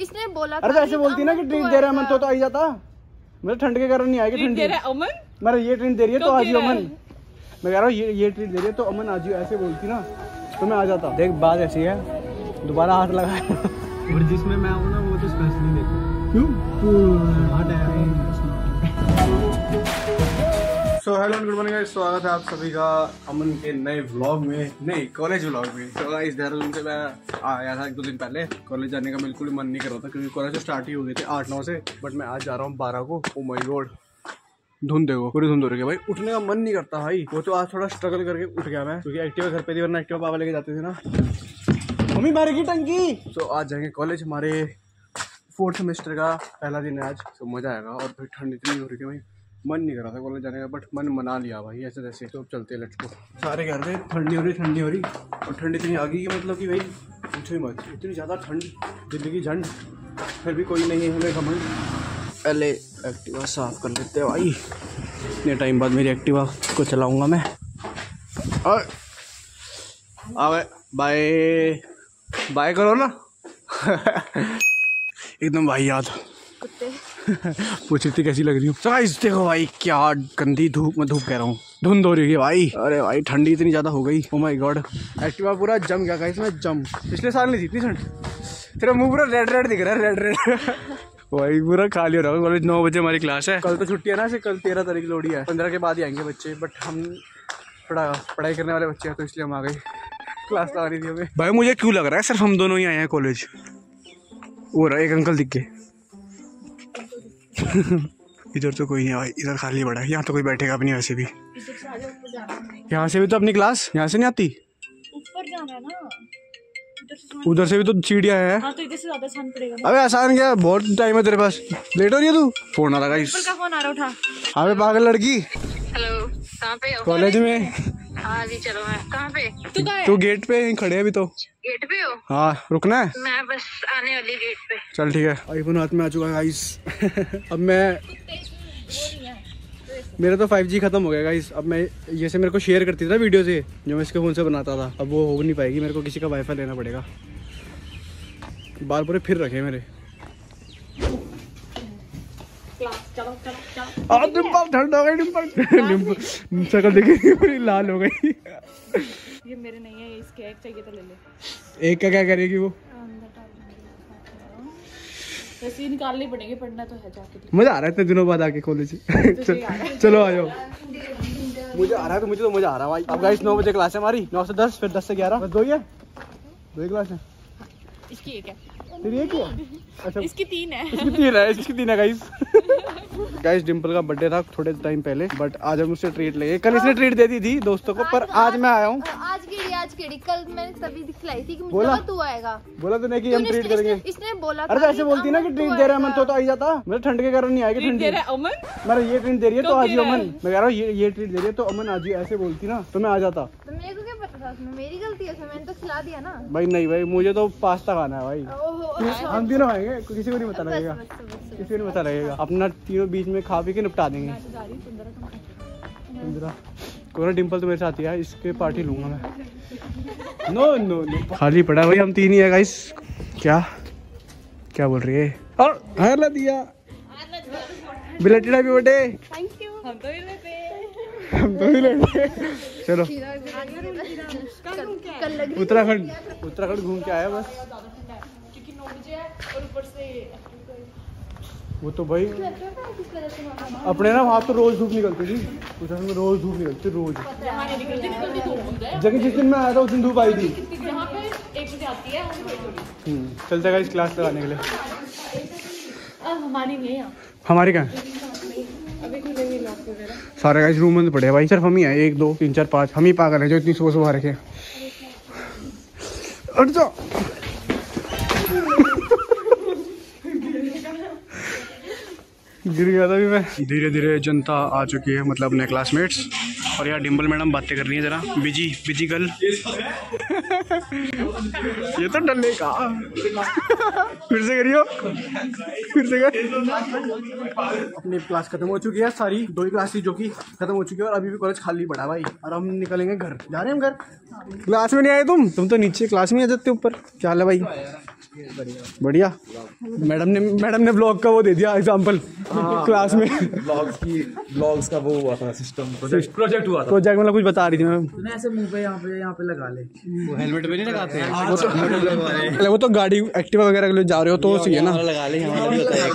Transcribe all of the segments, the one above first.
इसने बोला अरे ऐसे बोलती ना कि ट्रीट दे रहा है अमन तो, तो आ ही जाता। मेरे ठंड के कारण नहीं आएगी ठंड। दे रहा है अमन? मेरा ये ट्रीट दे रही है तो कब आ दे जियो रहा है? अमन। मैं कह रहा हूँ ये ये ट्रीट दे रही है तो अमन आज ऐसे बोलती ना तो मैं आ जाता। देख बात ऐसी है दोबारा हाथ लगाया और जिसमें मैं हूँ ना वो तो स्पेशली देखो। क्यों? हट so hello good morning guys स्वागत है आप सभी का अमन के नए व्लॉग में, नहीं कॉलेज व्लॉग में। तो गाइस देहरादून से मैं आया था एक दो दिन पहले। कॉलेज जाने का बिल्कुल मन नहीं कर रहा था, क्योंकि कॉलेज तो स्टार्ट ही हो गए थे आठ, नौ से। बट मैं आज जा रहा हूँ बारह को। ओ माय गॉड धुंध देखो पूरी धुंध हो रही है भाई। उठने का मन नहीं करता भाई। वो तो आज थोड़ा स्ट्रगल करके उठ गया मैं। क्योंकि एक्टिवा घर पे थी, वरना एक्टिवा पापा लेके जाते थे ना। मम्मी मारेगी टंकी! तो आज जाएँगे कॉलेज हमारे फोर्थ सेमेस्टर का पहला दिन है आज। तो मज़ा आएगा। और फिर ठंड इतनी हो रही है भाई। मन नहीं कर रहा था कॉलेज जाने का बट मन मना लिया भाई ऐसे तैसे। तो चलते हैं लेट्स को सारे कह रहे थे ठंडी हो रही ठंडी हो रही और ठंड इतनी आ गई कि मतलब कि भाई पूछो ही मत। इतनी ज़्यादा ठंड दिल्ली की झंड फिर भी कोई नहीं है हमें घमंड पहले एक्टिवा साफ़ कर लेते हैं भाई। इतने टाइम बाद मेरी एक्टिवा को चलाऊँगा मैं। और अबे बाय। बाय करो ना। एकदम भाई याद। पूछ रही थी कैसी लग रही हूँ। तो गाइस देखो भाई, क्या गंदी धूप, में धूप कह रहा हूँ। धुंध हो रही है भाई। अरे भाई, ठंडी इतनी ज़्यादा हो गई। ओ माय गॉड एक्टिवा पूरा जम गया गाइस में जम। पिछले साल नहीं थी, इतनी ठंड। तेरा मुँह पूरा रेड रेड दिख रहा है रेड रेड भाई, पूरा खाली हो रहा है। कॉलेज नौ बजे हमारी क्लास है। कल तो छुट्टी है ना कल तेरह तारीख लोड़ी है। पंद्रह के बाद ही आएँगे बच्चे बट हम थोड़ा पढ़ाई करने वाले बच्चे हैं तो इसलिए हम आ गए। क्लास लगा रही थी हमें भाई, मुझे क्यों लग रहा है? सिर्फ़ हम दोनों ही आए हैं कॉलेज। वो रहा, एक अंकल दिख गए इधर तो कोई नहीं है भाई इधर खाली पड़ा है। यहाँ तो कोई बैठेगा अपनी वैसे भी। यहाँ से भी तो अपनी क्लास? यहाँ से नहीं आती? ऊपर जाना है ना। इधर से उधर से भी तो सीढ़ियाँ है। हाँ तो इधर से ज़्यादा आसान पड़ेगा अबे आसान क्या? बहुत टाइम है तेरे पास। लेट हो रही है तू? फ़ोन आ रहा फ़ोन आ उठा। अबे पागल लड़की। हेलो कहाँ पे हो? कॉलेज में। हाँ जी चलो मैं कहाँ पे? तू का तू गेट पे खड़े अभी तो। गेट पे हो? हाँ रुकना है? मैं बस आने वाली गेट पे। चल ठीक है। आईफोन हाथ में आ चुका है गाइस अब मैं मेरा तो 5G खत्म हो गया गाइस अब मैं ये से मेरे को शेयर करती थी ना वीडियो से जो मैं इसके फ़ोन से बनाता था। अब वो हो नहीं पाएगी मेरे को किसी का वाईफाई लेना पड़ेगा। बाल पूरे फिर रखे मेरे। चलो चलो डिम्पल ठंड हो गई डिम्पल डिम्पल शक्ल देखी पूरी लाल हो गई। ये मेरे नहीं है इसके एक चाहिए तो ले ले। एक का क्या करेगी वो? वैसे ही पढ़ना तो है जाके मज़ा आ रहा है इतने दिनों बाद आके कॉलेज चलो आ जाओ। मुझे आ रहा है तो मुझे तो मज़ा आ रहा है भाई। अब गाइस नौ बजे क्लास है हमारी। नौ से दस फिर दस से ग्यारह। बस दो ही है? दो ही क्लास है। इसकी एक है। फिर एक ही? है अच्छा। इसकी तीन है। इसकी तीन है इसकी तीन है गाइस गाइस डिम्पल का बर्थडे था थोड़े टाइम पहले बट आज हम उससे ट्रीट लेंगे। कल इसने ट्रीट दे दी थी दोस्तों को पर आज मैं आया हूँ। आज केड़ी आज केड़ी कल मैंने तभी दिखलाई थी कि मुझे बोला? तू आएगा। बोला तूने कि हम ट्रीट करेंगे। इसने बोला अरे तो ऐसे बोलती ना कि ट्रीट दे रहा है मन तो, तो आ जाता। मेरे ठंड के कारण नहीं आएगी ठंडी दे रहा है अमन? मेरे ये ट्रीट दे रही है तो आज ही अमन। मैं कह रहा हूँ ये ये ट्रीट दे रही है तो अमन आज ही ऐसे बोलती ना तो मैं आ जाता। तो क्या था उसमें मेरी गलती है मैंने तो खिला दिया ना। भाई नहीं भाई मुझे तो पास्ता खाना है भाई। ओहो। हम तीनों खाएँगे? किसी को नहीं पता लगेगा। किसी को नहीं पता लगेगा। अपना तीनों बीच में खा पी के निपटा देंगे। जा रही सुंदर तुम इंदिरा। कोना डिम्पल तो मेरे साथ ही है इसके पार्टी लूँगा मैं। नो नो नो खाली पड़ा है भाई हम तीन ही है गाइस क्या? क्या बोल रही है? और हार ला दिया। बिलेटेड हैप्पी बर्थडे हम तो ही लेते हम तो ही लेंगे चलो। कल- कल लग उत्तराखंड। उत्तराखंड घूम के आया बस। क्योंकि नौ बजे है और ऊपर से वो तो भाई अपने ना वहाँ तो रोज धूप निकलती थी। उत्तराखंड में रोज धूप निकलती रोज। है जगह जिस दिन मैं आया था उस दिन धूप आई थी। यहाँ पे एक बजे आती है वहाँ पे थोड़ी थोड़ी हम्म, चलते इस क्लास लगाने के लिए। हमारी नहीं है। यहाँ हमारे कहाँ है? अभी खुलेंगे लॉक वगैरह सारे गाइस रूम में पड़े भाई। सिर्फ़ हम ही हैं, एक, दो, तीन, चार, पाँच। हम ही पागल हैं जो इतनी सुबह सुबह रखे हट जाओ। गिर गया था भी मैं। धीरे धीरे जनता आ चुकी है मतलब अपने क्लासमेट्स और यार डिम्बल मैडम बातें कर रही है जरा। Busy busy girl. ये तो डले का। फिर से करियो। फिर से कर। अपनी क्लास खत्म हो चुकी है सारी। दो ही क्लास थी जो कि खत्म हो चुकी है और अभी भी कॉलेज खाली पड़ा भाई। और हम निकलेंगे घर। जा रहे हैं हम घर? क्लास में नहीं आए तुम? तुम तो नीचे क्लास में आ जाते ऊपर। क्या हाल है भाई? बढ़िया। मैडम ने मैडम ने ब्लॉग का वो दे दिया एग्ज़ाम्पल क्लास में। ब्लॉग्स की ब्लॉग्स का वो हुआ था सिस्टम प्रोजेक्ट प्रोजेक्ट हुआ था। प्रोजेक्ट मतलब कुछ बता रही थी मैम तूने ऐसे मुँह पे यहाँ पे यहाँ पे लगा ले। वो हेलमेट पे नहीं लगाते हैं? वो तो वो तो गाड़ी एक्टिवा वगैरह के लिए जा रहे हो तो सही है ना। लगा ले हमारा भी होता है। एक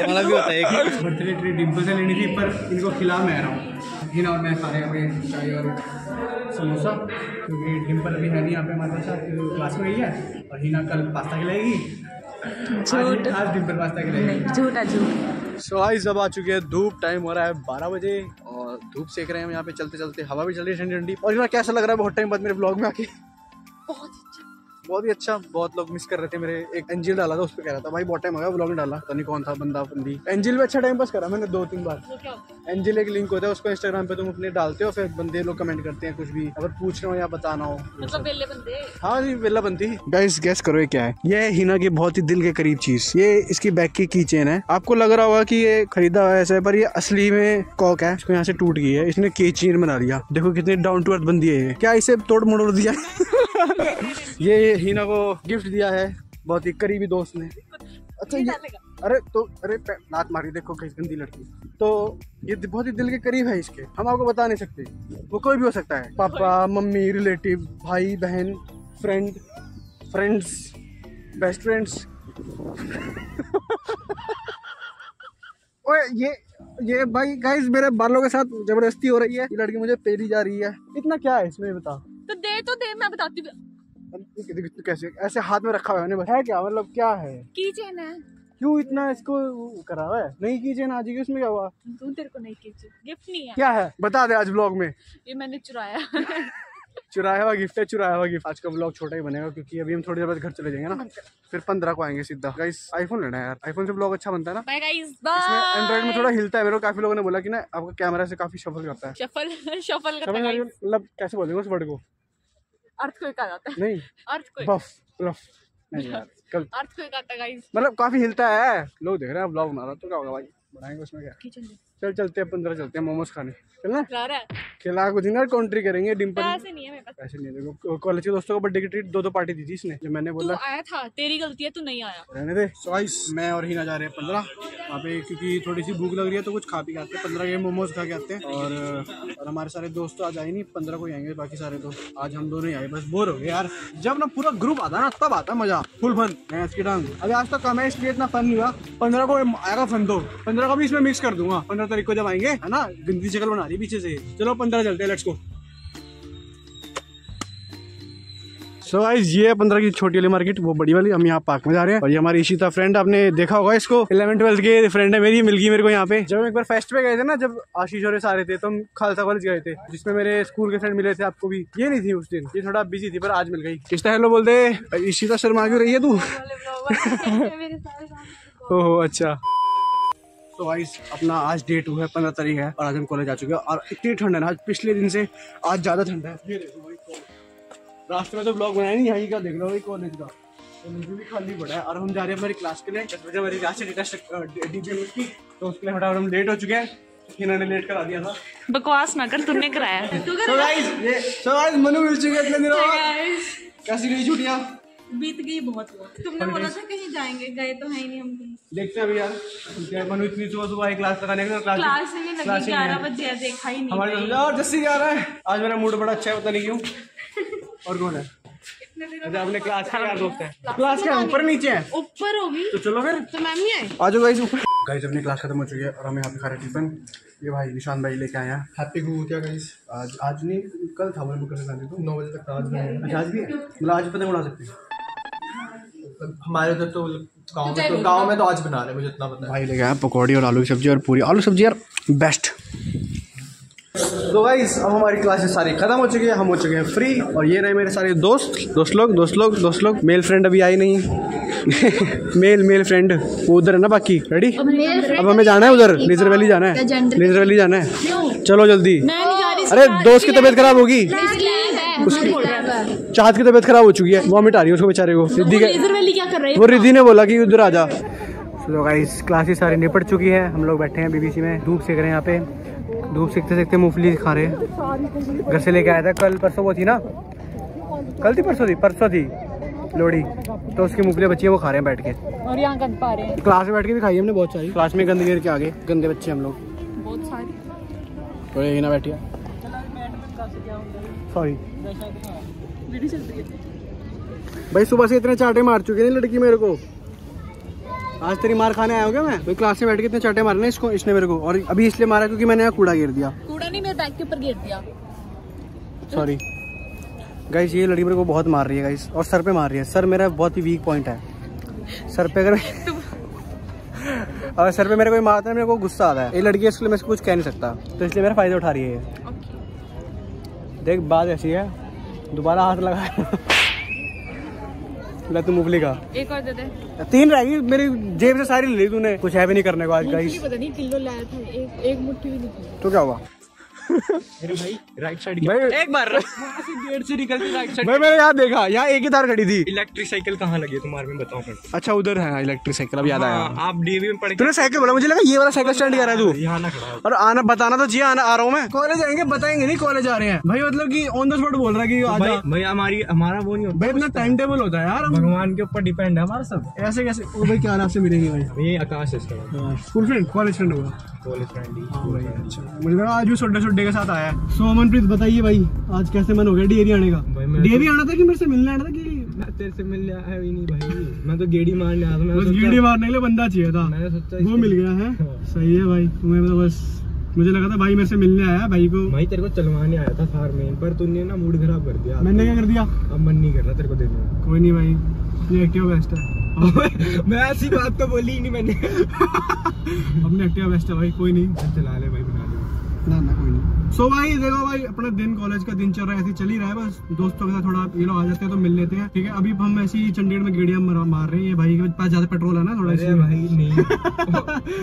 हमारा भी होता है एक। बर्थडे ट्रीट डिम्पल से लेनी थी पर इनको खिला मैं रहा हूँ। हिना और मैं खा रहे हैं अभी चाय और समोसा क्योंकि डिम्पल अभी है नहीं यहाँ पे हमारे साथ क्लास में गई है और हिना कल पास्ता खिलाएगी। आज आज डिम्पल पास्ता खिलाएगी। झूठा झूठ। सो आई अब आ चुके हैं। धूप टाइम हो रहा है बारह बजे और धूप सेक रहे हैं हम यहाँ पे। चलते चलते हवा भी चल रही है ठंडी ठंडी और कैसा लग रहा है बहुत टाइम बाद मेरे ब्लॉग में आके? बहुत ही अच्छा बहुत लोग मिस कर रहे थे मेरे। एक एंजिल डाला था उस पर कह रहा था भाई बहुत टाइम हो गया ब्लॉग में डाला पता नहीं कौन था बंदा बंदी एंजिल पे अच्छा टाइम पास करा मैंने दो तीन बार। एंजिल एक लिंक होता है उसको इंस्टाग्राम पे तुम अपने डालते हो फिर बंदे लोग कमेंट करते हैं कुछ भी। अगर पूछना हो या बताना हो। मतलब बेले बंदे। हाँ जी वेला बनती गाइस गैस करो ये क्या है। ये हिना की बहुत ही दिल के करीब चीज़। ये इसकी बैग की की चेन है। आपको लग रहा होगा की ये खरीदा हुआ है ऐसा है पर ये असली में कॉक है। इसको यहाँ से टूट गई है। इसने की चेन बना लिया। देखो कितनी डाउन टू अर्थ बंदी है क्या इसे तोड़ मोड़ दिया ये हिना को गिफ्ट दिया है बहुत ही करीबी दोस्त ने। अच्छा ये अरे तो अरे लात मारी देखो कैसी गंदी लड़की। तो ये बहुत ही दिल के करीब है इसके। हम आपको बता नहीं सकते। वो कोई भी हो सकता है। पापा मम्मी रिलेटिव भाई बहन फ्रेंड फ्रेंड्स बेस्ट फ्रेंड्स ओए ये ये भाई गाइस मेरे बालों के साथ ज़बरदस्ती हो रही है। ये लड़की मुझे पेरी जा रही है। इतना क्या है इसमें बता। तो दे तो दे मैं बताती हूँ। कैसे ऐसे हाथ में रखा हुआ है बताया क्या? मतलब क्या है? की चेन है क्यों इतना इसको करा हुआ है? नहीं कीजिए ना आज ही उसमें क्या हुआ? तू तेरे को नहीं की गिफ्ट नहीं है। क्या है? बता दे आज ब्लॉग में। ये मैंने चुराया। चुराया हुआ गिफ्ट है चुराया हुआ गिफ्ट आज का ब्लॉग छोटा ही बनेगा क्योंकि अभी हम थोड़ी देर बाद घर चले जाएँगे ना। फिर पंद्रह को आएँगे सीधा। गाइस आईफोन लेना है यार। आईफोन से ब्लॉग अच्छा बनता है ना। बाय गाइस बाय एंड्रॉइड में थोड़ा हिलता है मेरे को। काफ़ी लोगों ने बोला कि ना आपका कैमरा से काफ़ी सफल करता है। शफल शफल है? है मतलब कैसे बोलेंगे उस वर्ड को? अर्थ को आ जाता है। नहीं। बफ नहीं यार कल अर्थ आता गाइस मतलब काफ़ी हिलता है। लोग देख रहे हैं ब्लॉग बना रहा तो क्या होगा भाई? बनाएँगे उसमें क्या? किचन चल चलते हैं पंद्रह चलते हैं मोमोज खाने। चलना खिला कुछ नहीं कॉन्ट्री करेंगे डिम्पल पैसे नहीं है मेरे पास। पैसे नहीं है देखो कॉलेज के दोस्तों को बर्थडे की ट्रीट दो दो पार्टी दी थी इसने जो मैंने बोला। आया था तेरी गलती है तू नहीं आया। रहने दे। सॉइस मैं और हिना जा रहे हैं पंद्रह। वहाँ पे क्योंकि थोड़ी सी भूख लग रही है तो कुछ खा पी के आते हैं। पंद्रह के मोमोज खा के आते हैं। और और हमारे सारे दोस्त तो आज आए नहीं पंद्रह को ही आएँगे बाकी सारे दोस्त आज हम दोनों ही आए। बस बोर हो गए यार। जब ना पूरा ग्रुप आता ना तब आता है मज़ा। फुल फन मैच की डांग अभी आज तो कम है इसलिए इतना फन नहीं हुआ। पंद्रह को आएगा फन तो। पंद्रह को भी इसमें मिक्स कर दूँगा। पंद्रह तारीख को जब आएँगे, है ना? गंदी शक्ल बना रही पीछे से। चलो, पंद्रह चलते हैं लेट्स को सो गाइस ये पंद्रह की छोटी वाली मार्केट वो बड़ी वाली। हम यहाँ पार्क में जा रहे हैं। और ये हमारी इशिता फ्रेंड आपने देखा होगा इसको। इलेवन ट्वेल्थ के फ्रेंड है मेरी मिल गई मेरे को यहाँ पे। जब हम एक बार फेस्ट पे गए थे ना, जब आशीष और ये सारे थे तो हम खालसा कॉलेज गए थे, जिसमें मेरे स्कूल के फ्रेंड मिले थे, आपको भी। ये नहीं थी उस दिन, ये थोड़ा बिज़ी थी, पर आज मिल गई। किसता हेलो बोल दे इशिता शर्मा, क्यों रही है तू? ओहो अच्छा। तो गाइस अपना आज डेट हुआ है पंद्रह तारीख है और आज हम कॉलेज आ चुके हैं। और इतनी ठंड है ना आज पिछले दिन से आज ज़्यादा ठंड है। ये देखो भाई रास्ते में तो ब्लॉग बनाया नहीं यहीं का देख लो भाई कॉलेज का। कॉलेज भी खाली पड़ा है। और हम जा रहे हैं हमारी क्लास के लिए। दस बजे हमारी क्लास है डीपीएम की तो उसके लिए फटाफट हम लेट हो चुके हैं। इन्होंने लेट करा दिया था। बकवास ना कर तूने कराया तो गाइस ये तो गाइस मनु मिल चुके इतने दिनों बाद। कैसी गई छुट्टियाँ? बीत गई बहुत हुआ तुमने बोला था कहीं जाएँगे गए तो है ही नहीं हम देखते हैं अभी यार मनु इतनी सुबह सुबह आई क्लास लगाने के लिए क्लास क्लास में लगी ही ग्यारह है। बजे देखा ही नहीं हमारे और जस्सी क्या रहा है। आज मेरा मूड बड़ा अच्छा है पता नहीं क्यों। और कौन है? अपने क्लास का यार दोस्त है। क्लास के ऊपर नीचे है? ऊपर होगी। तो चलो फिर। तो मैम नहीं आई आ जाओ गाइस ऊपर। गाइस अपनी क्लास खत्म हो चुकी है और हम यहाँ पे खा रहे टिफ़िन ये भाई निशान भाई लेके आए हैं। हैप्पी गू क्या गाइस आज आज नहीं कल था मुझे बुक करने तो नौ बजे तक आज में अच्छा आज भी है? मतलब आज पतंग उड़ा सकते। हैं हमारे उधर तो गाँव में तो गाँव में तो आज बना रहे मुझे इतना पता है। भाई लेके आया पकौड़ी और आलू की सब्ज़ी और पूरी आलू सब्ज़ी यार बेस्ट तो गाइस अब हमारी क्लासेस सारी खत्म हो चुकी है हम हो चुके हैं फ्री और ये रहे मेरे सारे दोस्त। दोस्त लोग दोस्त लोग दोस्त लोग मेल फ्रेंड अभी आई नहीं। मेल मेल फ्रेंड वो उधर है ना बाकी? रेडी अब हमें जाना है उधर लेजर वैली जाना है। लेजर वैली जाना है। चलो जल्दी। अरे दोस्त की तबीयत खराब होगी। उसकी चाहत की तबीयत खराब हो चुकी है। वॉमिट आ रही है उसको बेचारे को। रिद्धि के क्या कर रही वो रिद्धि ने बोला कि उधर आ जा। चलो गाइस क्लासेस सारी निपट चुकी है। हम लोग बैठे हैं बीबीसी में। धूप सेक रहे हैं यहाँ पे। धूप सेकते सेकते मूंगफली खा रहे हैं। घर से लेके आया था। कल परसों वो थी ना? कल थी परसों थी? परसों थी। लोहड़ी। तो उसकी मूंगफली बच्ची है वो खा रहे हैं बैठ के। और यहाँ गंद पा रहे हैं। क्लास में बैठ के भी खाई हमने बहुत सारी। क्लास में गंदगी के आगे गंदे बच्चे हम लोग। बहुत सारी। तो यही ना बैठिए सॉरी भाई सुबह से इतने चाटे मार चुकी है लड़की मेरे को। आज तेरी मार खाने आया हो क्या मैं? भाई क्लास में बैठ के इतने चाटे मारे ना इसको इसने मेरे को। और अभी इसलिए मारा क्योंकि मैंने यहाँ कूड़ा गिर दिया। कूड़ा नहीं मेरे बैग के ऊपर गिर दिया। सॉरी गाइस ये लड़की मेरे को बहुत मार रही है गाइस और सर पे मार रही है। सर मेरा बहुत ही वीक पॉइंट है। सर पे अगर अगर सर पे मेरे कोई मारता है मेरे को गुस्सा आता है। ये लड़की है इसके लिए मैं इसको कुछ कह नहीं सकता। तो इसलिए मेरा फ़ायदा उठा रही है। देख बात ऐसी है। दोबारा हाथ लगा। ले तू मुफली का एक और दे दे। तीन रह गई मेरी जेब से सारी ले ली तूने। कुछ है भी नहीं करने को आज गाइस पता नहीं किलो लाया था एक एक मुट्ठी भी नहीं थी। तो क्या हुआ? राइट साइड भाई एक बार। गेट से निकलती राइट साइड भाई मैंने यहाँ देखा यहाँ एक ही तार खड़ी थी। इलेक्ट्रिक साइकिल कहाँ लगी है तुम्हारे में बताओ फिर अच्छा उधर है इलेक्ट्रिक साइकिल अब याद आया। हाँ, आप डीवी में पढ़ तूने साइकिल बोला मुझे लगा ये वाला साइकिल स्टैंड कर रहा है तू। यहाँ ना खड़ा और आना बताना तो जी आना आ रहा हूँ मैं। कॉलेज आएँगे बताएँगे नहीं कॉलेज आ रहे हैं। भाई मतलब की ऑन द स्पॉट बोल रहा है भाई हमारी हमारा वो नहीं होता। भाई इतना टाइम टेबल होता है यार भगवान के ऊपर डिपेंड है हमारा सब। ऐसे कैसे? ओ भाई क्या नाम से मिलेंगे भाई? ये आकाश है इसका। स्कूल फ्रेंड कॉलेज फ्रेंड होगा। कॉलेज फ्रेंड हाँ भाई अच्छा। मुझे लगा आज भी सुड्डे सुड्डे के साथ आया सो अमनप्रीत बताइए भाई आज कैसे मन हो गया डेरी आने का? डेरी आना था कि मेरे से मिलने आना था कि मैं तेरे से मिलने आया ही नहीं भाई। मैं तो गेड़ी मारने आया था मैं बस कीड़ी मारने के लिए बंदा चाहिए था। मैंने सोचा वो मिल गया है। हाँ। सही है भाई तुम्हें तो बस मुझे लगा था भाई मेरे से मिलने आया भाई को। भाई तेरे को चलवाने आया था थार में पर तूने ना मूड खराब कर दिया। मैंने क्या कर दिया? अब मन नहीं कर रहा तेरे को देने। कोई नहीं भाई अपनी एक्टिवा बेस्ट है। मैं ऐसी बात तो बोली ही नहीं मैंने। अपनी एक्टिवा बेस्ट है भाई कोई नहीं। चला ले भाई बना ले। ना ना। सो भाई देखो भाई अपना दिन कॉलेज का दिन चल रहा है ऐसे चल ही रहा है बस दोस्तों के साथ थोड़ा ये लोग आ जाते हैं तो मिल लेते हैं ठीक है? अभी हम ऐसे ही चंडीगढ़ में गेड़िया मार मार रहे हैं ये भाई के पास ज़्यादा पेट्रोल है ना थोड़ा अरे भाई नहीं।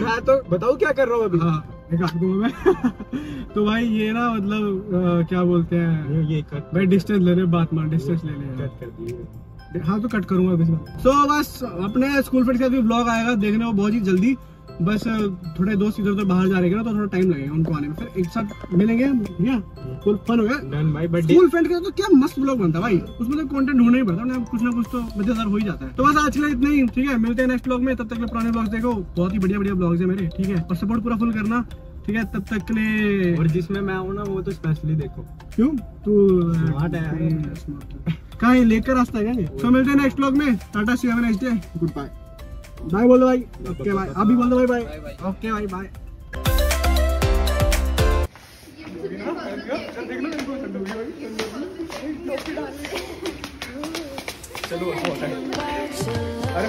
मैं तो बताओ क्या कर रहा हूँ अभी? हाँ तो भाई ये ना मतलब अ, क्या बोलते हैं? ये- कट भाई डिस्टेंस ले रहे बात मान डिस्टेंस ले रहे कट कर दिए। हाँ तो कट करूँगा अभी सो। बस अपने स्कूल फ्रेंड का भी ब्लॉग आएगा देखने को बहुत ही जल्दी। बस थोड़े दोस्त इधर उधर बाहर जा रहे हैं ना तो थोड़ा टाइम लगेगा उनको आने में फिर एक साथ मिलेंगे फुल फन हो गया स्कूल फ्रेंड का तो क्या मस्त ब्लॉग बनता है भाई उसमें तो कंटेंट ढूंढना ही पड़ता है कुछ ना कुछ तो मज़ेदार हो ही जाता है तो बस आज के लिए इतना ही ठीक है मिलते हैं नेक्स्ट ब्लॉग में तब तक पुराने ब्लॉग्स देखो बहुत ही बढ़िया बढ़िया ब्लॉग्स है मेरे ठीक है और सपोर्ट पूरा फुल करना ठीक है तब तक के लिए और जिसमें मैं हूँ ना वो तो स्पेशली देखो क्यों तू है यार। लेकर रास्ता है क्या तो मिलते हैं नेक्स्ट ब्लॉग में tata see have next day good bye bye बोल दो भाई ओके भाई आप भी बोल दो भाई बाय ओके भाई बाय चलो अरे